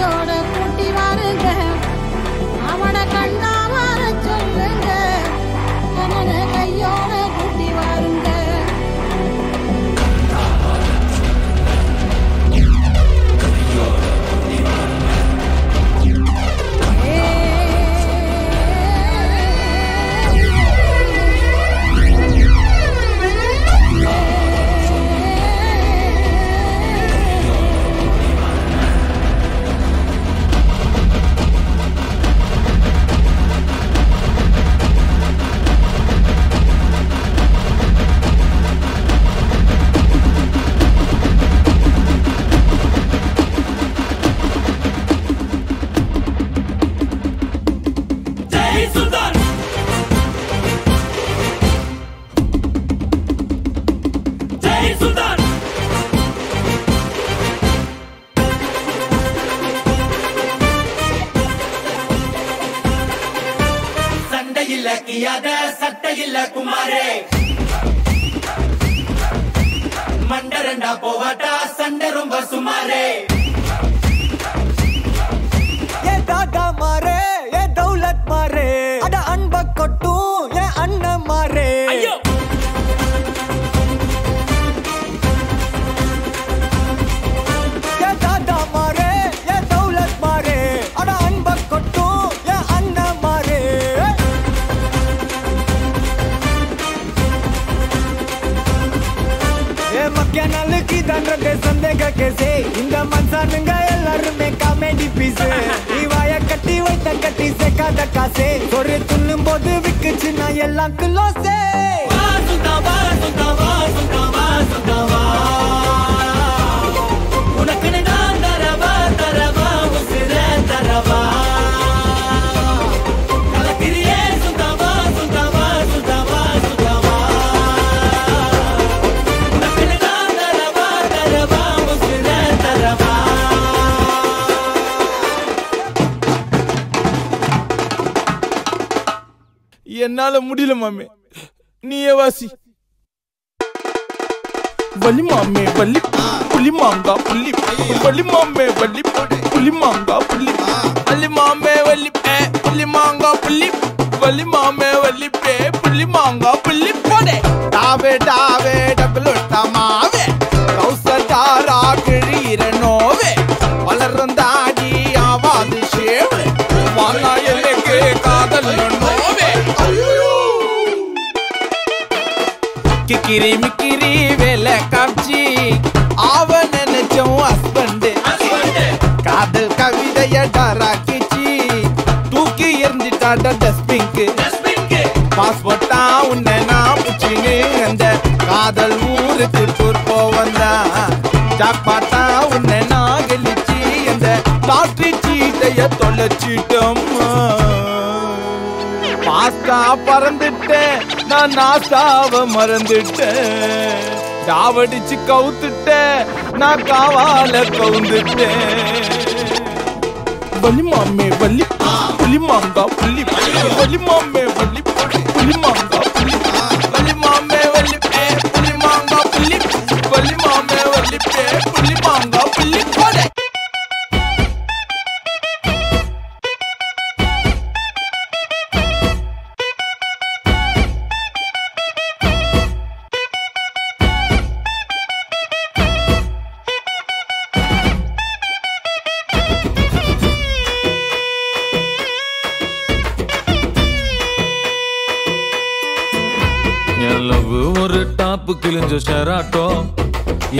Fiona. சண்டையில் கியாத சட்டையில் குமாரே. மண்டரண்டா போவாட்டா சண்டை ரொம்ப சுமாரே. புல்லட் மாறு. அட அன்ப கொட்டும் என் அண்ணன் மாறு. மக்களுக்கு தான் சந்தேக கேசே. இந்த மன்சானுங்க எல்லாருமே காமெடி பீஸ் கட்டி வைத்த சேர்க்காத காசே. ஒரு துண்ணும் போது விக்குச்சு நான் எல்லாம் குலோசே என்னால முடியல மாமே. நீயே வாசி. வலி மாமே வலி. புலி மாங்கா புள்ளி வலி மாமே வலி. புலி மாங்கா புள்ளி வலி மாமே வலி. பே புலி மாங்கா புள்ளி வலி மாமே வலி. பே புலி மாங்கா புள்ளி போடே. டாவே டாவே டபுள் மாவே கிக்கிரி மிக்கிரி வேலை காமிச்சி. அவ நினைச்சோம் ஹஸ்பண்ட் காதல் கவிதைய டாராக்கிச்சி தூக்கி எறிஞ்சிட்டாட டஸ்பிங்க்கு பாஸ்போர்ட்டா உன்னை நான் புச்சின்னு அந்த காதல் ஊருக்கு டூர் போவந்தா ஜாக்பாட்டா உன்னை நான் கெளிச்சி அந்த லாட்ரி சீட்டைய தொலைச்சிட்டோம்மா பாஸ்தா பறந்துட்டேன். நான் நாசாவ மறந்துட்டேன். டாவடிச்சு கவுத்துட்டேன். நான் காவால கவுந்துட்டேன். வலிமாமே வலி புலிமாங்கா புள்ளி வலிமாமே கொஞ்சம் கிழிஞ்ச ஷெராட்டோ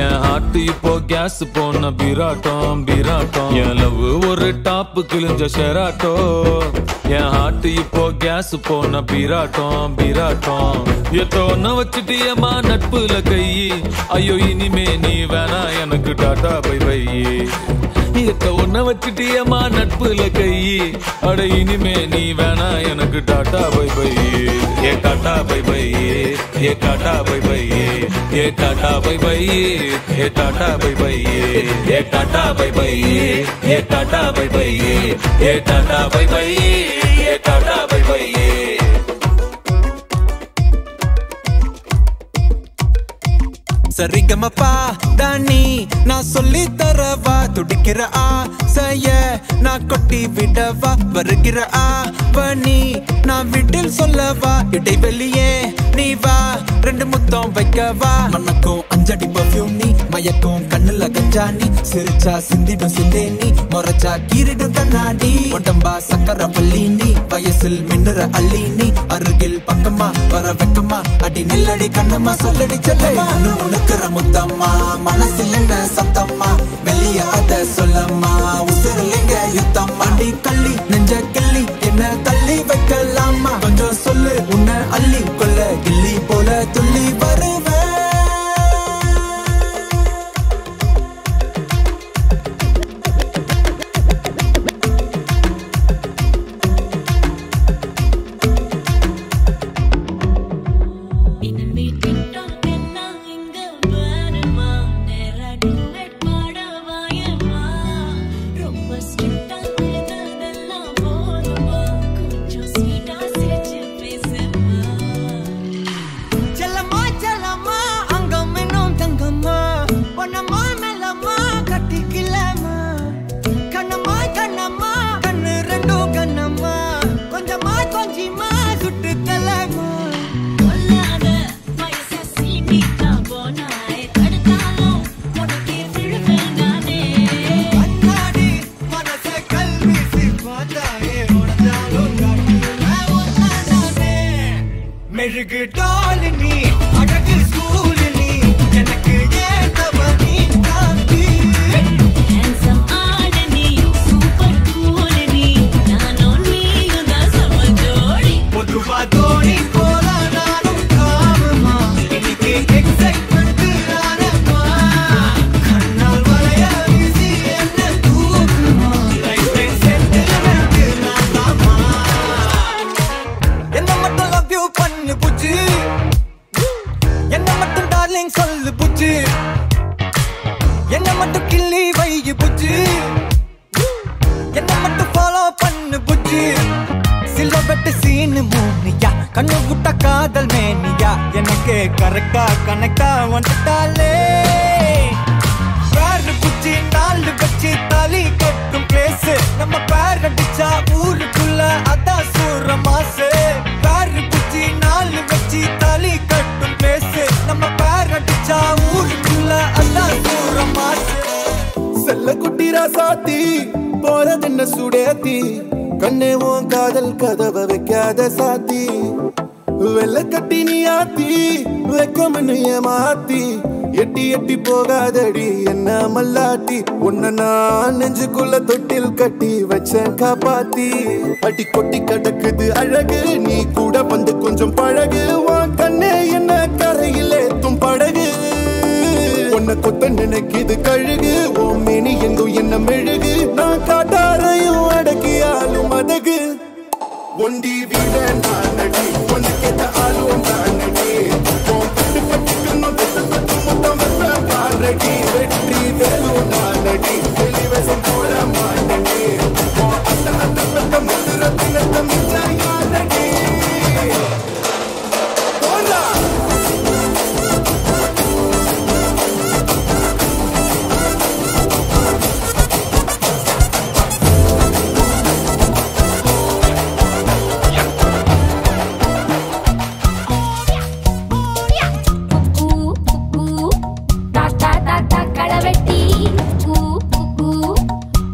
என் ஹார்ட் இப்போ கேஸ் போன பிராட்டம் பிராட்டம். என் லவ் ஒரு டாப் கிழிஞ்ச ஷெராட்டோ என் ஹார்ட் இப்போ கேஸ் போன பிராட்டம் பீராட்டம். எத்தோன்னு வச்சுட்டியம்மா நட்புல கையி ஐயோ இனிமே நீ வேணா எனக்கு டாட்டா பை பை. எத்த ஒன்ன வச்சுட்டியம்மா நட்புல கையி அட இனிமே நீ வேணா எனக்கு டாட்டா பை பை. ஏ டாட்டா பை பை. ஏ டாட்டா பை பை. ஏ டாட்டா பை பை. ஏ டாட்டா பை பை. ஏ டாட்டா பை பை. ஏ டாட்டா பை பை. ஏ டாட்டா பை பை. ஏ டாட்டா பை பை. சரிகமப்பா தானி நான் சொல்லி தரவா? துடிக்கிற ஆ செய்ய நான் கொட்டி விடவா? வருகிற ஆ ஆவணி நான் வீட்டில் சொல்லவா? இடைவெளியே நீ வா ரெண்டு முத்தம் வைக்க வா. மனக்கும் அஞ்சடி பர்ஃபியூம் நீ மயக்கும் கண்ணுல கஞ்சா நீ. சிரிச்சா சிந்திடும் சிந்தே நீ முறைச்சா கீரிடும் கண்ணாடி. உடம்பா சக்கர பள்ளி நீ வயசில் மின்னுற அள்ளி நீ. அருகில் பக்கமா வர வெக்கமா அடி நில்லடி கண்ணம்மா சொல்லடி செல்லம்மா. உனக்குற முத்தம்மா மனசில் என்ன சத்தம்மா? வெளிய அத சொல்லம்மா உசிரலிங்க யுத்தம்? அடி கள்ளி நெஞ்ச கிள்ளி என்ன தள்ளி வைக்கலாமா மெழுகு டாலு நீ அழகு ஸ்கூலு நீ எனக்கு பண்ணு புச்சு சில்வெட்டு சீனு மூனியா. கண்ணு விட்ட காதல் மேனியா. எனக்கு கரெக்டா கனெக்டா வந்துட்டாலே. பேரு குச்சி நாலு வச்சு தாலி கட்டும் பிளேஸ் நம்ம பேர் அடிச்சா ஊருக்குள்ள அதான் சூற மாசு. பேரு குச்சி நாலு வச்சு தாலி கட்டும் பிளேஸ் நம்ம பேர் அடிச்சா ஊருக்குள்ள அதான் சூற மாசு. செல்ல குட்டி ராசாத்தி போறதென்ன சுடேத்தி? கண்ணே உன் காதல் கதவை வைக்காத சாத்தி. வெள்ள கட்டி நீ ஆத்தி வெக்கமனு ஏமாத்தி எட்டி எட்டி போகாதடி என்ன மல்லாட்டி. உன்னை நான் நெஞ்சுக்குள்ள தொட்டில் கட்டி வச்ச காப்பாத்தி. அடி கொட்டி கிடக்குது அழகு. நீ கூட வந்து கொஞ்சம் பழகு. உன் கண்ணே என்ன கரையில் உன்னை கொத்த நினைக்குது? கழுகு ஓம் மேனி எங்கும் என்ன மெழுகு. நான் காட்டாரையும் அடக்கியாலும் அதகு ஒண்டி வீட நான் ஒன்று கேட்ட ஆளும் நான்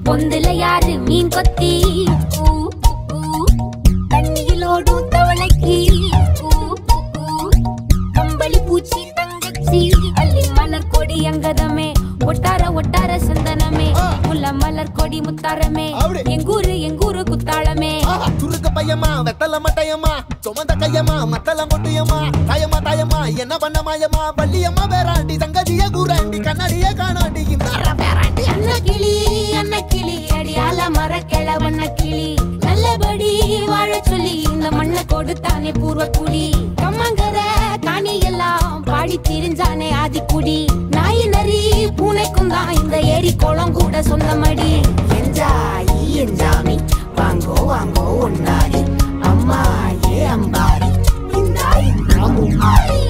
பொந்துல யாரு மீன் கொத்தி? தண்ணியில் ஓடும் தவளைக்கு? கம்பளி பூச்சி தங்கச்சி. அள்ளி மலர் கொடி அங்கதமே. ஒட்டார ஒட்டார சந்தனமே. முல்ல மலர் கொடி முத்தாரமே. எங்கூரு எங்கூரு குத்தாளமே. சுருக்க பையமா வெத்தல மட்டையம்மா. சுமந்த கையம்மா மத்தல மொட்டையம்மா தாயம்மா தாயம்மா என்ன பண்ண மாயம்மா? வள்ளியம்மா பேராண்டி சங்கதிய கூறாண்டி கண்ணாடிய காணாண்டி இந்த பேராண்டி. அன்ன கிளி அன்ன கிளி அடியால மர கிளவண்ண கிளி நல்லபடி வாழ சொல்லி இந்த மண்ணை கொடுத்தானே பூர்வ குடி கம்மங்கர காணி எல்லாம் பாடி திரிஞ்சானே ஆதி குடி நாய் நரி பூனைக்கும் தான் இந்த ஏரி குளம் கூட சொந்தமடி என்ஜாய் என்ஜாமி வாங்கோ வாங்கோ Bye.